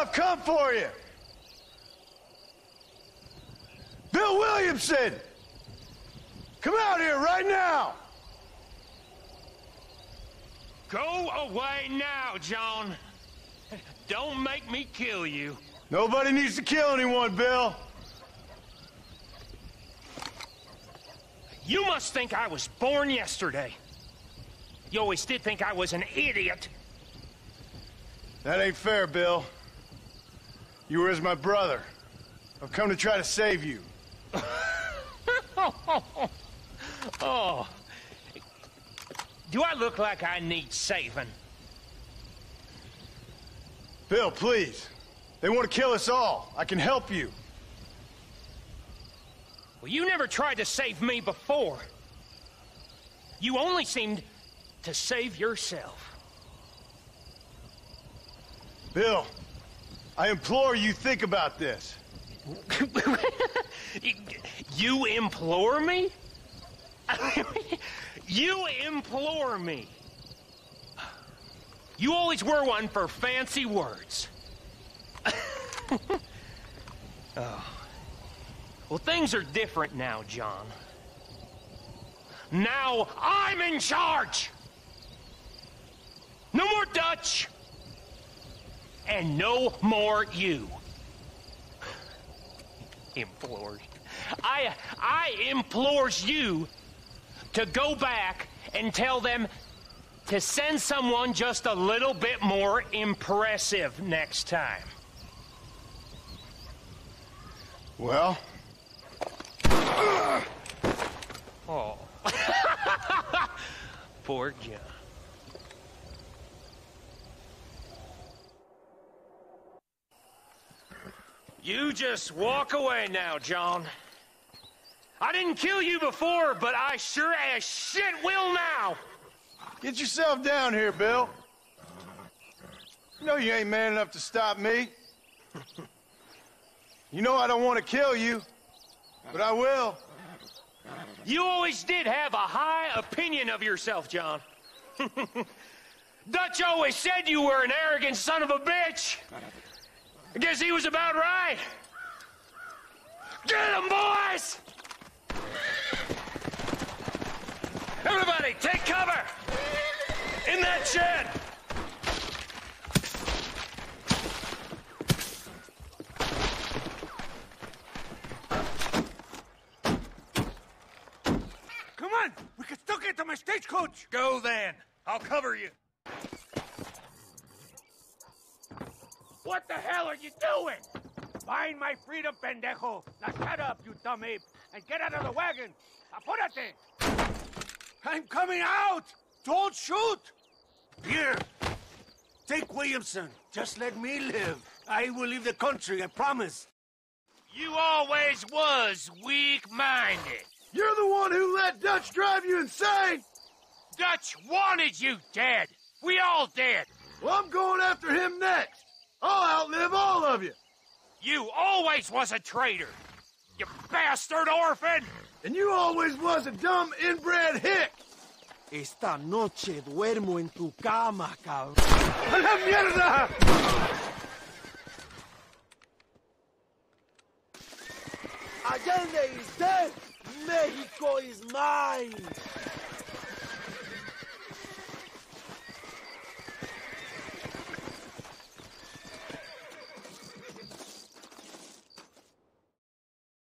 I've come for you. Bill Williamson! Come out here right now! Go away now, John. Don't make me kill you. Nobody needs to kill anyone, Bill. You must think I was born yesterday. You always did think I was an idiot. That ain't fair, Bill. You were as my brother. I've come to try to save you. oh. Do I look like I need saving? Bill, please. They want to kill us all. I can help you. Well, you never tried to save me before. You only seemed to save yourself. Bill, I implore you think about this. you implore me? you implore me. You always were one for fancy words. oh. Well, things are different now, John. Now I'm in charge! No more Dutch! And no more you. Implores. I, I implores you to go back and tell them to send someone just a little bit more impressive next time. Well? Oh. Poor John. You just walk away now, John. I didn't kill you before, but I sure as shit will now. Get yourself down here, Bill. You know you ain't man enough to stop me. you know I don't want to kill you, but I will. You always did have a high opinion of yourself, John. Dutch always said you were an arrogant son of a bitch. I guess he was about right. Get him, boys! Everybody, take cover! In that shed! Come on! We can still get to my stagecoach! Go then. I'll cover you. What the hell are you doing? Find my freedom, pendejo! Now shut up, you dumb ape, and get out of the wagon! Apúrate! I'm coming out! Don't shoot! Here! Take Williamson. Just let me live. I will leave the country, I promise. You always was weak-minded. You're the one who let Dutch drive you insane! Dutch wanted you dead. We all did. Well, I'm going after him next. I'll outlive all of you. You always was a traitor. You bastard orphan! And you always was a dumb inbred hick. Esta noche duermo en tu cama, cabrón. ¡A la mierda! Allende is dead. Mexico is mine.